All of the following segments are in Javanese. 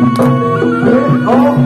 Oh,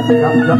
Mas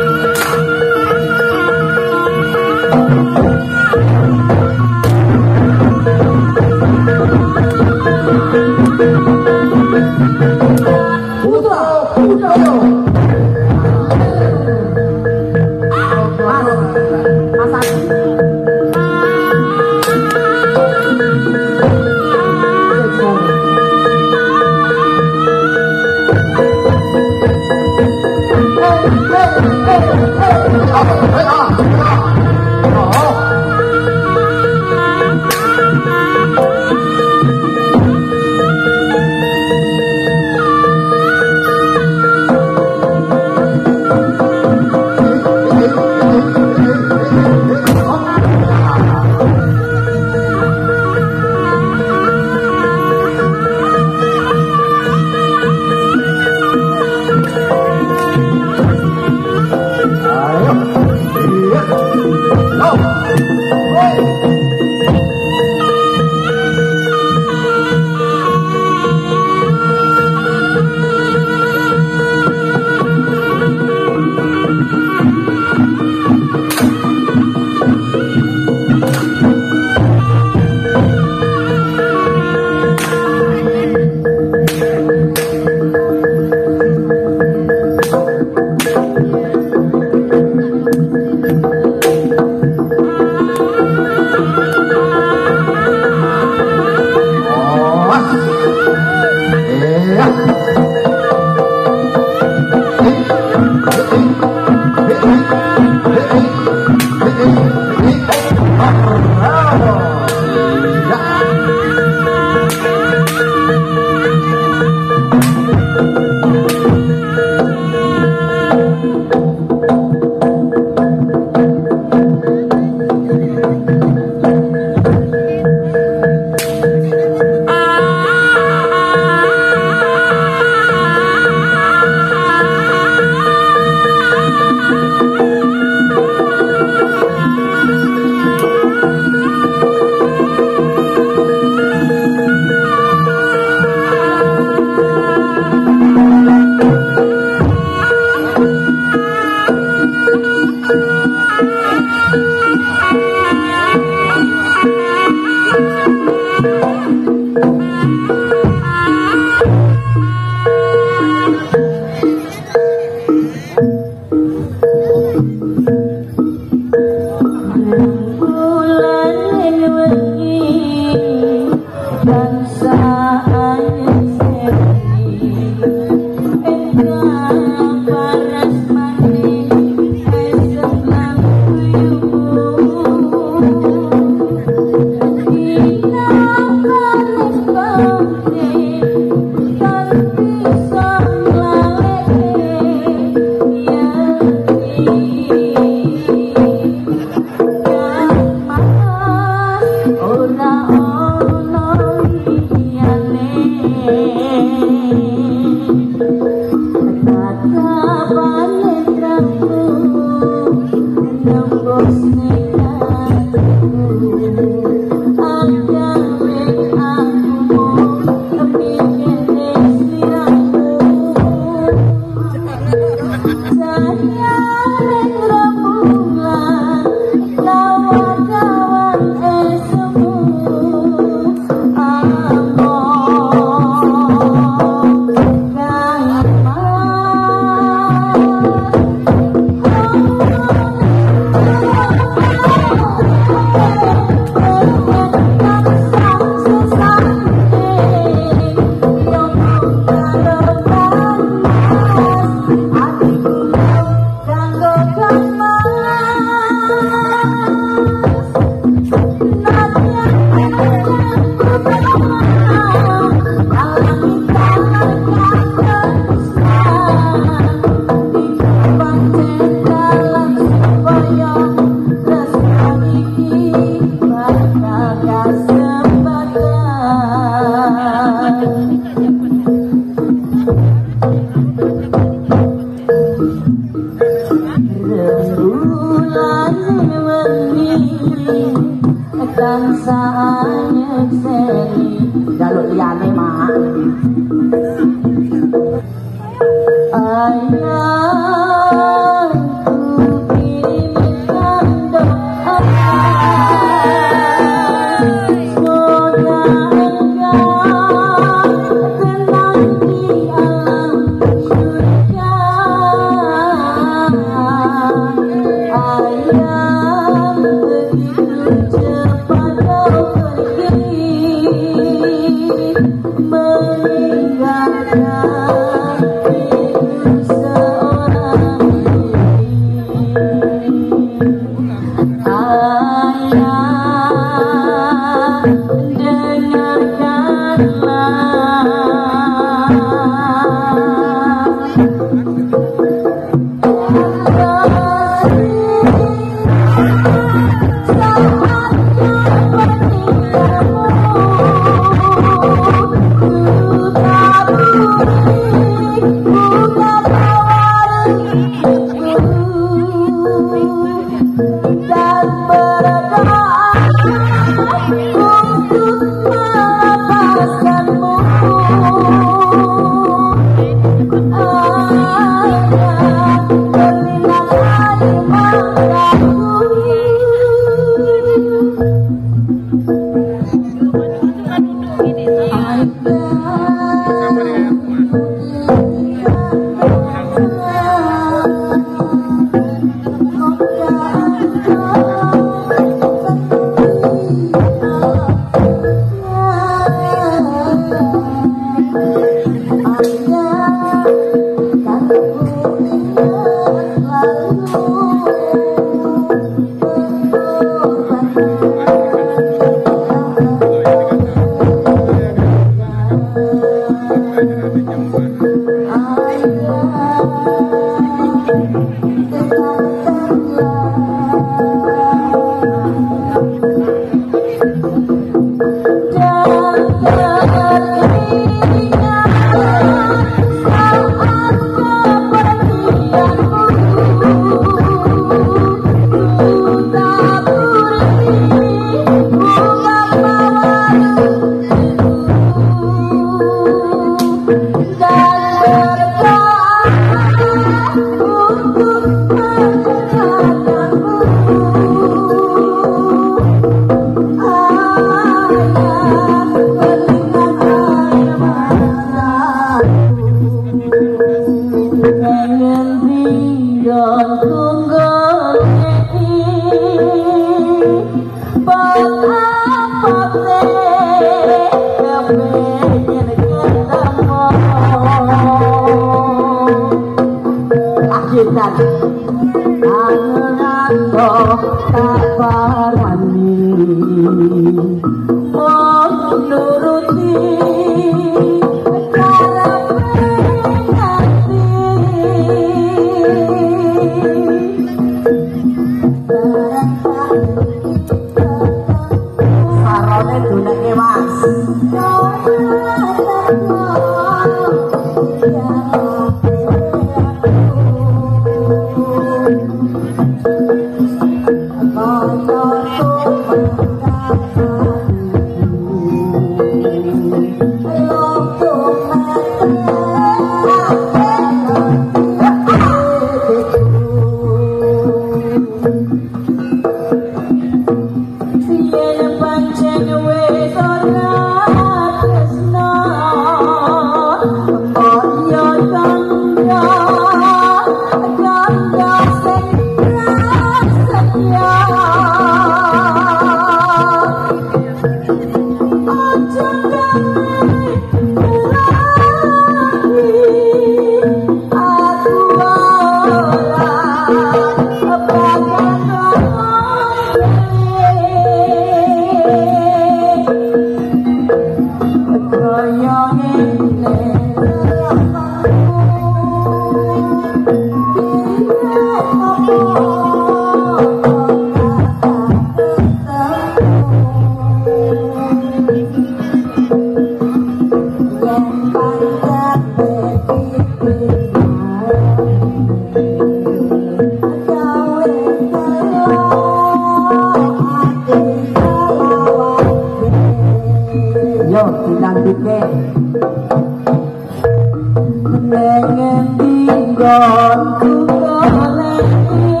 Ooh,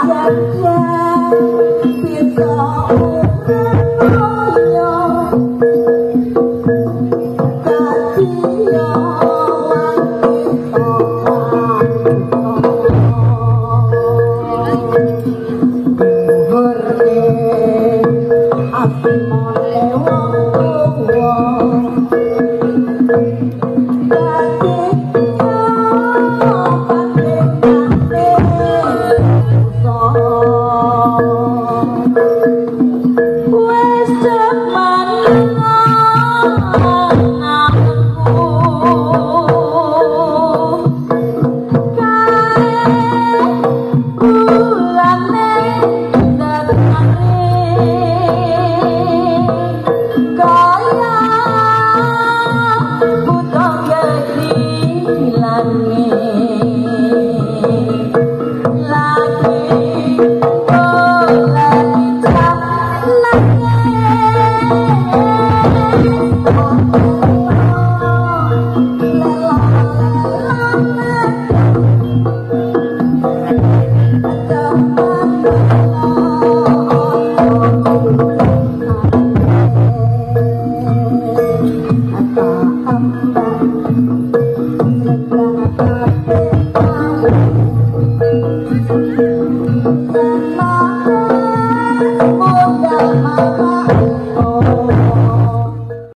hamba